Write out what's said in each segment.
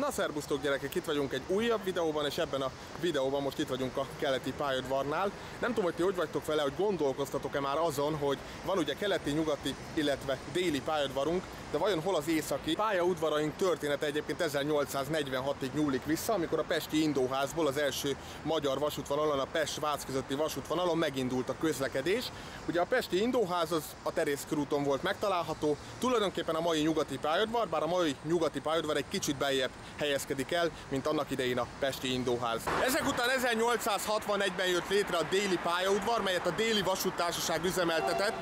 Na szerbusztok gyerekek, itt vagyunk egy újabb videóban, és ebben a videóban most itt vagyunk a keleti pályaudvarnál. Nem tudom, hogy ti hogy vagytok vele, hogy gondolkoztatok-e már azon, hogy van ugye keleti, nyugati, illetve déli pályaudvarunk, de vajon hol az északi? Pályaudvaraink története egyébként 1846-ig nyúlik vissza, amikor a Pesti Indóházból az első magyar vasútvonalon, a Pest-Vác közötti vasútvonalon megindult a közlekedés. Ugye a Pesti Indóház az a Terész körúton volt megtalálható, tulajdonképpen a mai nyugati pályaudvar, bár a mai nyugati pályaudvar egy kicsit beljebb helyezkedik el, mint annak idején a Pesti Indóház. Ezek után 1861-ben jött létre a déli pályaudvar, melyet a déli vasúttársaság üzemeltetett,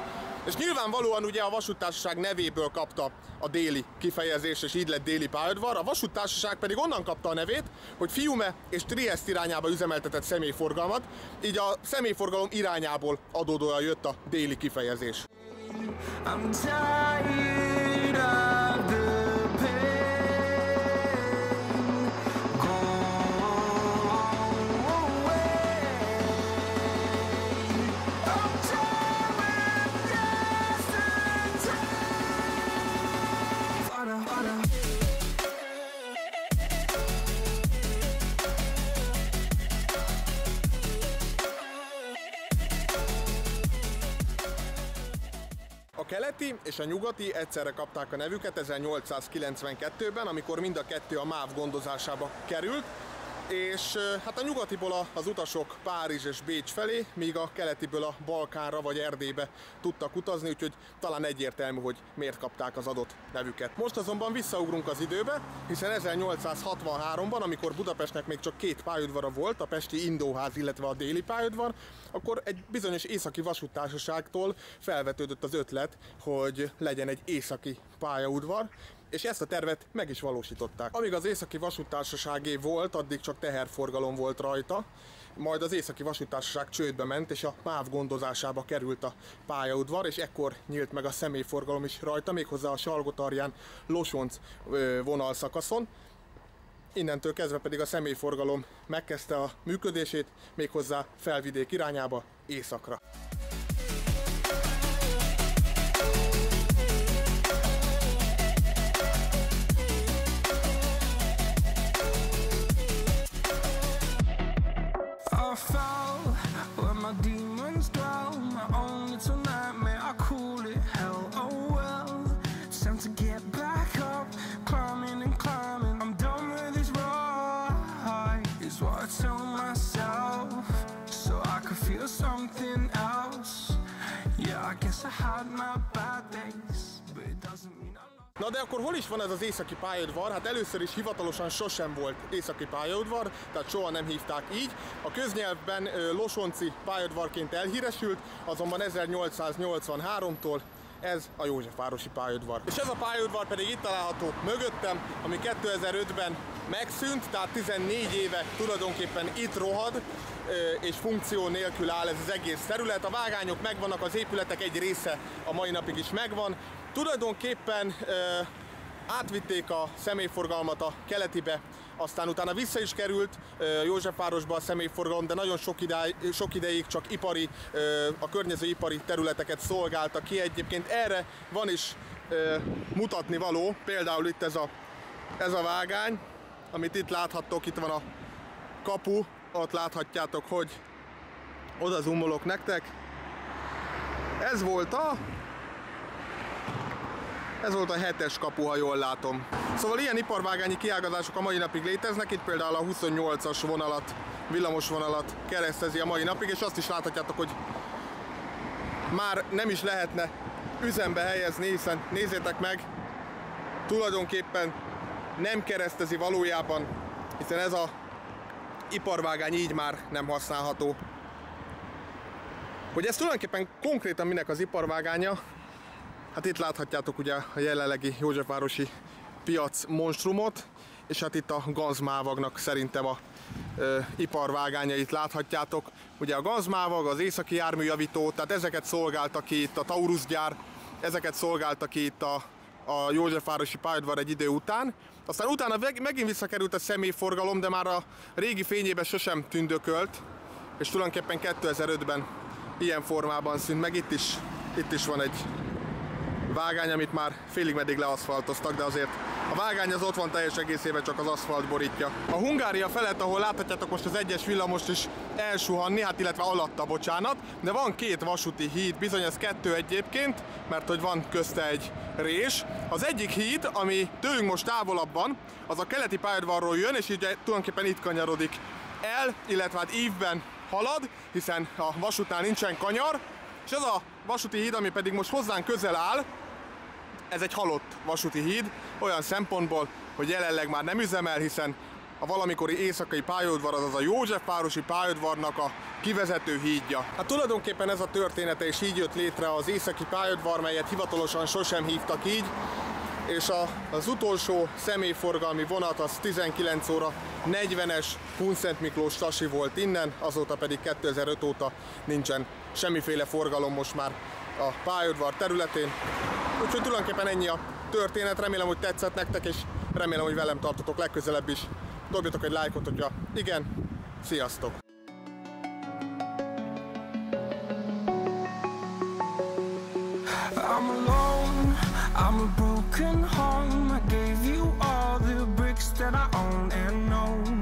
és nyilvánvalóan ugye a vasúttársaság nevéből kapta a déli kifejezés, és így lett déli pályaudvar. A vasúttársaság pedig onnan kapta a nevét, hogy Fiume és Triest irányába üzemeltetett személyforgalmat, így a személyforgalom irányából adódóan jött a déli kifejezés. I'm tired keleti és a nyugati egyszerre kapták a nevüket 1892-ben, amikor mind a kettő a MÁV gondozásába került, és hát a nyugatiból az utasok Párizs és Bécs felé, míg a keletiből a Balkánra vagy Erdélybe tudtak utazni, úgyhogy talán egyértelmű, hogy miért kapták az adott nevüket. Most azonban visszaugrunk az időbe, hiszen 1863-ban, amikor Budapestnek még csak két pályaudvara volt, a Pesti Indóház, illetve a Déli pályaudvar, akkor egy bizonyos északi vasúttársaságtól felvetődött az ötlet, hogy legyen egy északi pályaudvar, és ezt a tervet meg is valósították. Amíg az északi vasúttársaságé volt, addig csak teherforgalom volt rajta, majd az északi vasúttársaság csődbe ment, és a MÁV gondozásába került a pályaudvar, és ekkor nyílt meg a személyforgalom is rajta, méghozzá a Salgotarján Losonc vonalszakaszon. Innentől kezdve pedig a személyforgalom megkezdte a működését, méghozzá felvidék irányába, északra. Na de akkor hol is van ez az északi pályaudvar? Hát először is hivatalosan sosem volt északi pályaudvar, tehát soha nem hívták így. A köznyelvben Losonci pályaudvarként elhíresült, azonban 1883-tól ez a Józsefvárosi pályaudvar. És ez a pályaudvar pedig itt található mögöttem, ami 2005-ben megszűnt, tehát 14 éve tulajdonképpen itt rohad, és funkció nélkül áll ez az egész terület. A vágányok megvannak, az épületek egy része a mai napig is megvan. Tulajdonképpen átvitték a személyforgalmat a keletibe, aztán utána vissza is került Józsefvárosba a személyforgalom, de nagyon sok, idáig, sok ideig csak ipari, a környező ipari területeket szolgálta ki. Egyébként erre van is mutatni való, például itt ez a, ez a vágány, amit itt láthattok, itt van a kapu, ott láthatjátok, hogy oda zoomolok nektek. Ez volt a ez volt a hetes kapu, ha jól látom. Szóval ilyen iparvágányi kiágazások a mai napig léteznek, itt például a 28-as vonalat, villamos vonalat keresztezi a mai napig, és azt is láthatjátok, hogy már nem is lehetne üzembe helyezni, hiszen nézzétek meg, tulajdonképpen nem keresztezi valójában, hiszen ez a iparvágány így már nem használható. Hogy ez tulajdonképpen konkrétan minek az iparvágánya, Hát itt láthatjátok ugye a jelenlegi Józsefvárosi piac monstrumot, és hát itt a gazmávagnak szerintem a ö, iparvágányait láthatjátok. Ugye a gazmávag, az északi járműjavító, tehát ezeket szolgálta ki itt a Taurus gyár, ezeket szolgálta ki itt a, a Józsefvárosi pályaudvar egy idő után. Aztán utána megint visszakerült a személyforgalom, de már a régi fényében sosem tündökölt, és tulajdonképpen 2005-ben ilyen formában szűnt meg. Itt is, itt is van egy vágány, amit már félig meddig leaszfaltoztak, de azért a vágány az ott van teljes egészében, csak az aszfalt borítja. A Hungária felett, ahol láthatjátok most az egyes villamost is elsuhanni, hát illetve alatta, bocsánat, de van két vasúti híd, bizony ez kettő egyébként, mert hogy van közte egy rés. Az egyik híd, ami tőlünk most távolabb van, az a keleti pályadvarról jön, és így tulajdonképpen itt kanyarodik el, illetve hát ívben halad, hiszen a vasútnál nincsen kanyar, és ez a vasúti híd, ami pedig most hozzánk közel áll, ez egy halott vasúti híd, olyan szempontból, hogy jelenleg már nem üzemel, hiszen a valamikori éjszakai pályaudvar, azaz a Józsefvárosi pályaudvarnak a kivezető hídja. Hát tulajdonképpen ez a története és így jött létre az északi pályaudvar, melyet hivatalosan sosem hívtak így, és a, az utolsó személyforgalmi vonat az 19 óra 40-es Hunszent Miklós Tasi volt innen, azóta pedig 2005 óta nincsen semmiféle forgalom most már a pályaudvar területén. Úgyhogy tulajdonképpen ennyi a történet, remélem, hogy tetszett nektek, és remélem, hogy velem tartotok legközelebb is. Dobjatok egy lájkot, hogyha igen. Sziasztok! I'm alone, I'm a broken home. I gave you all the bricks that I own and know.